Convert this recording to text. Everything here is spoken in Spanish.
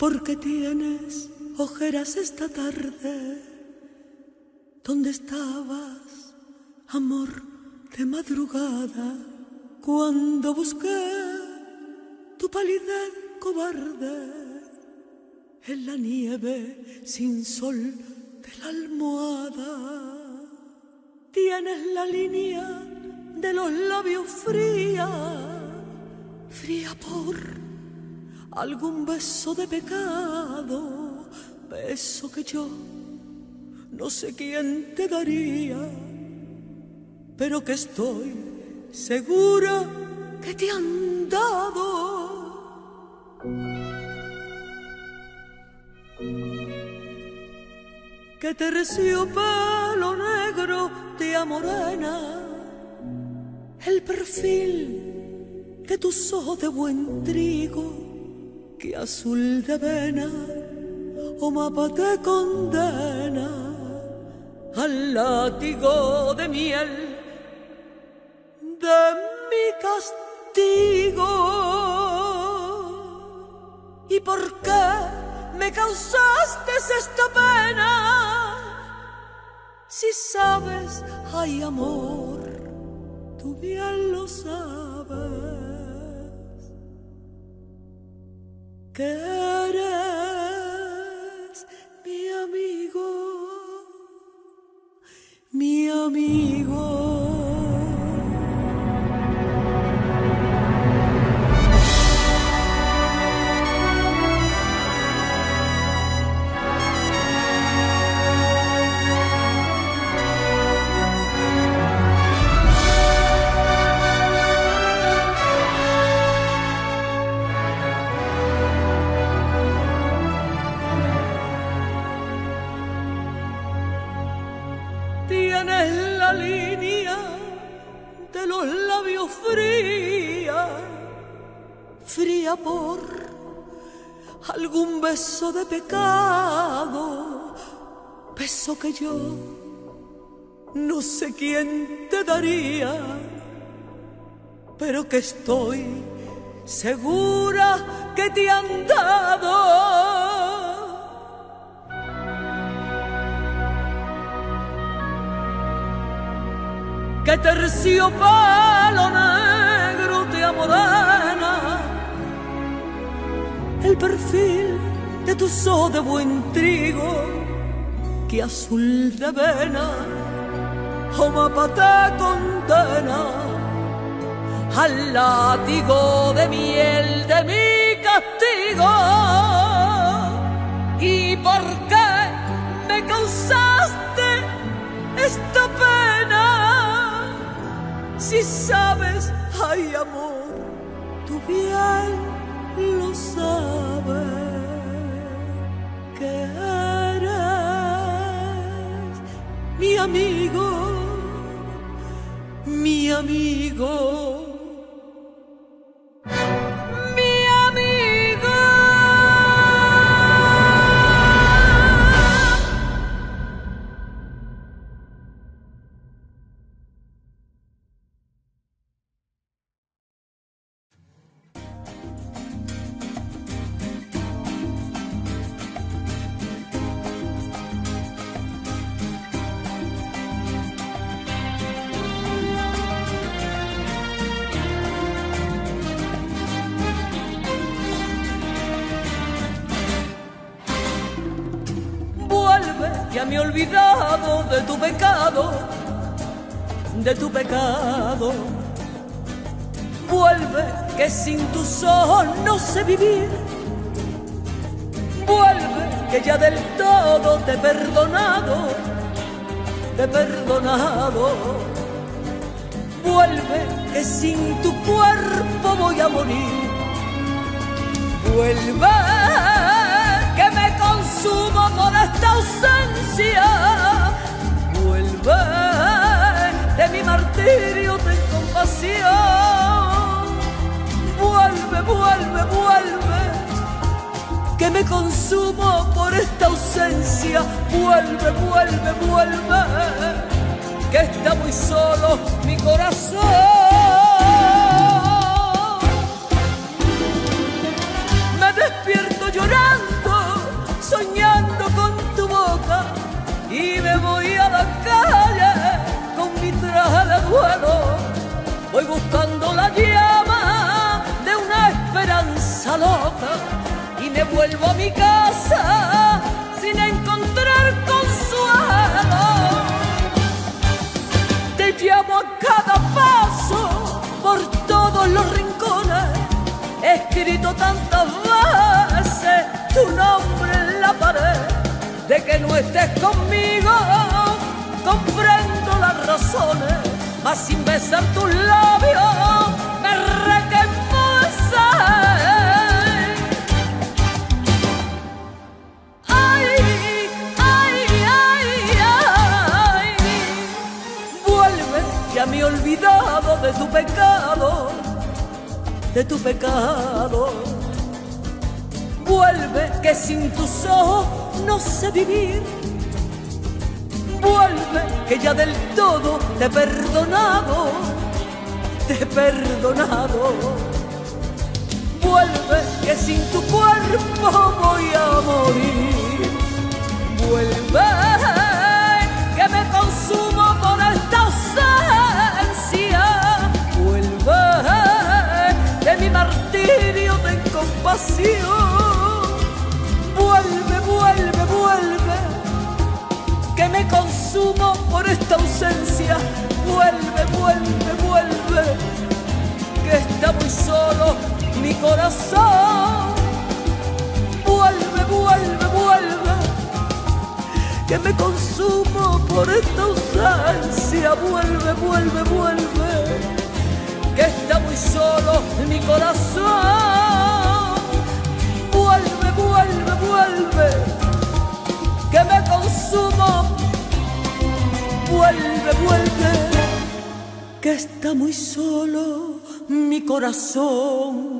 porque tienes ojeras esta tarde. ¿Dónde estabas, amor de madrugada, cuando busqué tu palidez cobarde en la nieve sin sol de la almohada? Tienes la línea de los labios fría, fría por algún beso de pecado, beso que yo no sé quién te daría, pero que estoy segura que te han dado. Que te reció pelo negro de morena, el perfil de tus ojos de buen trigo que azul de vena o mapa te condena al látigo de miel de mi castigo. ¿Y por qué me causaste esta pena? Si sabes, hay amor, tú bien lo sabes. Eres mi amigo, mi amigo. Por algún beso de pecado, beso que yo no sé quién te daría, pero que estoy segura que te han dado. Que terciopelo negro te amorena el perfil de tu ojos de buen trigo, que azul de vena o mapa te condena al látigo de miel de mi castigo. Si sabes, hay amor, tu bien lo sabe que eres mi amigo, mi amigo. De tu pecado, de tu pecado. Vuelve que sin tus ojos no sé vivir. Vuelve que ya del todo te he perdonado, te he perdonado. Vuelve que sin tu cuerpo voy a morir. Vuelve ausencia de mi martirio ten compasión. Vuelve, vuelve, vuelve, que me consumo por esta ausencia. Vuelve, vuelve, vuelve, que está muy solo mi corazón. Vuelvo a mi casa sin encontrar consuelo. Te llamo a cada paso por todos los rincones, he escrito tantas veces tu nombre en la pared, de que no estés conmigo, comprendo las razones, mas sin besar tus labios de tu pecado. Vuelve que sin tus ojos no sé vivir. Vuelve que ya del todo te he perdonado, te he perdonado. Vuelve que sin tu cuerpo voy a morir. Vuelve que me consumo por esta ausencia. Consumo por esta ausencia. Vuelve, vuelve, vuelve, que está muy solo mi corazón. Vuelve, vuelve, vuelve, que me consumo por esta ausencia. Vuelve, vuelve, vuelve, que está muy solo mi corazón. Vuelve, vuelve, vuelve, que me consumo. Vuelve, vuelve, que está muy solo mi corazón.